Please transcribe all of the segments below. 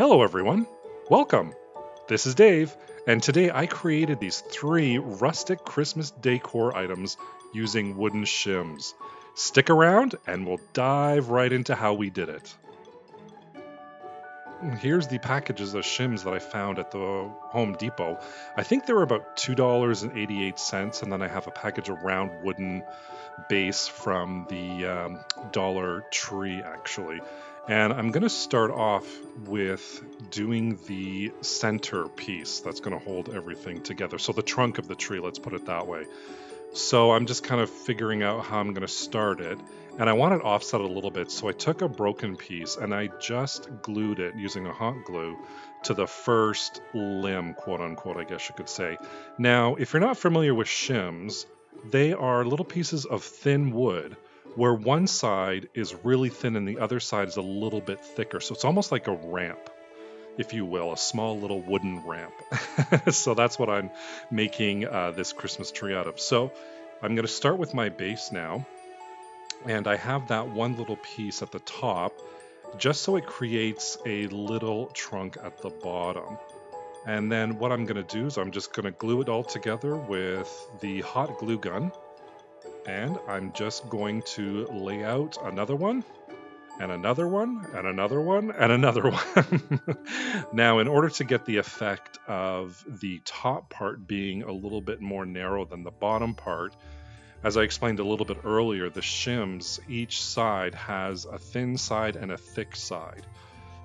Hello, everyone. Welcome. This is Dave, and today I created these three rustic Christmas decor items using wooden shims. Stick around, and we'll dive right into how we did it. Here's the packages of shims that I found at the Home Depot. I think they were about $2.88, and then I have a package of round wooden base from the um, Dollar Tree, actually. And I'm going to start off with doing the center piece that's going to hold everything together. So the trunk of the tree, let's put it that way. So I'm just kind of figuring out how I'm going to start it. And I want it offset a little bit. So I took a broken piece and I just glued it using a hot glue to the first limb, quote unquote, I guess you could say. Now, if you're not familiar with shims, they are little pieces of thin wood where one side is really thin and the other side is a little bit thicker. So it's almost like a ramp, if you will, a small little wooden ramp. so that's what I'm making uh, this Christmas tree out of. So I'm going to start with my base now. And I have that one little piece at the top just so it creates a little trunk at the bottom. And then what I'm going to do is I'm just going to glue it all together with the hot glue gun. And I'm just going to lay out another one, and another one, and another one, and another one. now, in order to get the effect of the top part being a little bit more narrow than the bottom part, as I explained a little bit earlier, the shims, each side has a thin side and a thick side.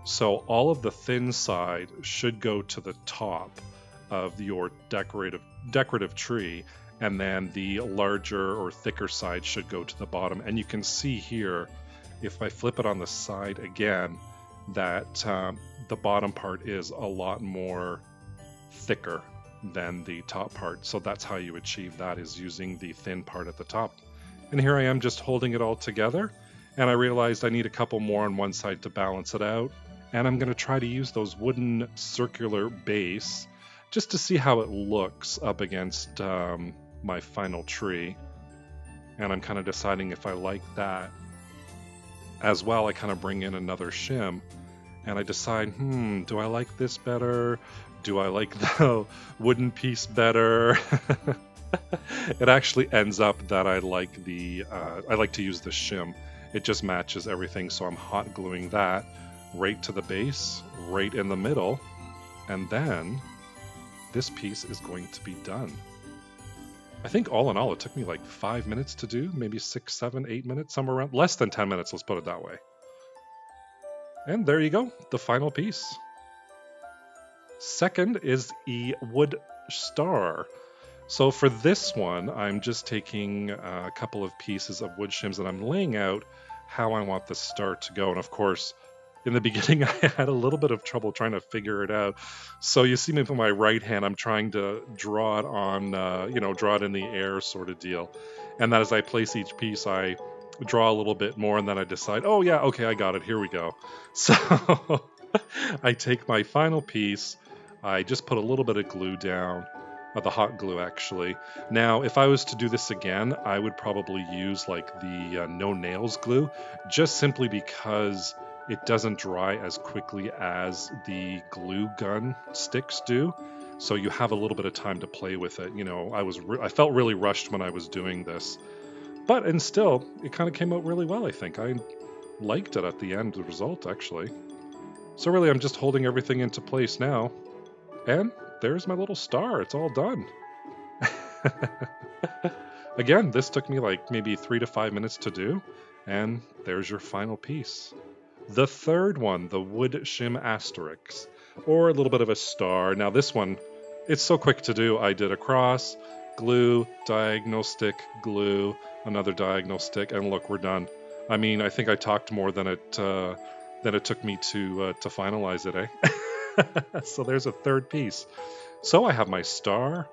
So all of the thin side should go to the top of your decorative decorative tree and then the larger or thicker side should go to the bottom. And you can see here, if I flip it on the side again, that um, the bottom part is a lot more thicker than the top part. So that's how you achieve that is using the thin part at the top. And here I am just holding it all together. And I realized I need a couple more on one side to balance it out. And I'm going to try to use those wooden circular base just to see how it looks up against um, my final tree. And I'm kind of deciding if I like that. As well, I kind of bring in another shim and I decide, hmm, do I like this better? Do I like the wooden piece better? it actually ends up that I like the uh, I like to use the shim. It just matches everything, so I'm hot gluing that right to the base, right in the middle, and then this piece is going to be done. I think all in all, it took me like five minutes to do, maybe six, seven, eight minutes, somewhere around less than 10 minutes, let's put it that way. And there you go, the final piece. Second is a wood star. So for this one, I'm just taking a couple of pieces of wood shims and I'm laying out how I want the star to go. And of course, in the beginning, I had a little bit of trouble trying to figure it out. So you see me with my right hand, I'm trying to draw it on, uh, you know, draw it in the air sort of deal. And then as I place each piece, I draw a little bit more and then I decide, oh yeah, okay, I got it. Here we go. So I take my final piece. I just put a little bit of glue down, uh, the hot glue actually. Now, if I was to do this again, I would probably use like the uh, no nails glue, just simply because it doesn't dry as quickly as the glue gun sticks do. So you have a little bit of time to play with it. You know, I was I felt really rushed when I was doing this, but and still, it kind of came out really well. I think I liked it at the end. The result actually. So really, I'm just holding everything into place now, and there's my little star. It's all done. Again, this took me like maybe three to five minutes to do, and there's your final piece. The third one, the wood shim asterisk, or a little bit of a star. Now this one, it's so quick to do. I did a cross, glue, diagonal stick, glue, another diagonal stick, and look, we're done. I mean, I think I talked more than it uh, than it took me to uh, to finalize it, eh? so there's a third piece. So I have my star,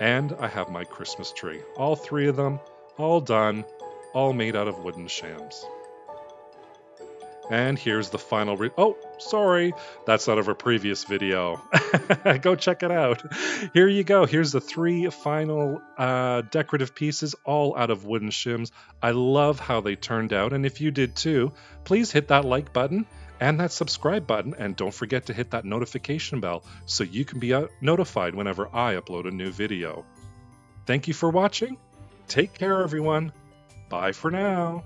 and I have my Christmas tree. All three of them, all done, all made out of wooden shims. And here's the final re- Oh, sorry. That's out of a previous video. go check it out. Here you go. Here's the three final uh, decorative pieces, all out of wooden shims. I love how they turned out. And if you did too, please hit that like button and that subscribe button, and don't forget to hit that notification bell so you can be uh, notified whenever I upload a new video. Thank you for watching. Take care, everyone. Bye for now.